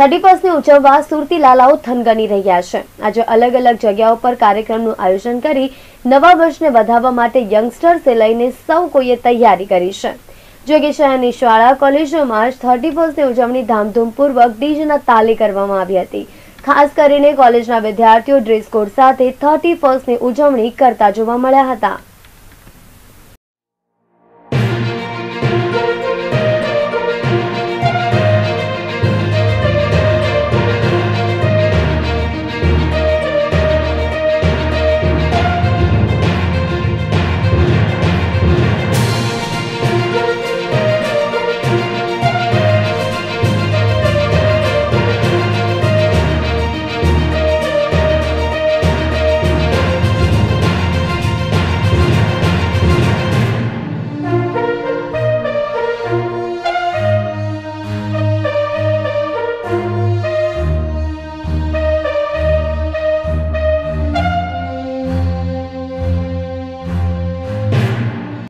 Thirty ફર્સ્ટને ઉજવવા સુરતી લાલાઓ થનગની રહ્યા છે. આજે અલગ અલગ જગ્યાઓ પર કાર્યક્રમનું આયોજન કરી નવા વર્ષને વધાવવા માટે યંગસ્ટર્સે લઈને સૌ કોઈએ તૈયારી કરી છે. જો કે શહેરની શાળા, કોલેજોમાં થર્ટી ફર્સ્ટની ઉજવણી ધામધૂમપૂર્વક ડીજના તાલે કરવામાં આવી હતી. ખાસ કરીને કોલેજના વિદ્યાર્થીઓ ડ્રેસ કોડ સાથે થર્ટી ફર્સ્ટની ઉજવણી કરતા જોવા મળ્યા હતા.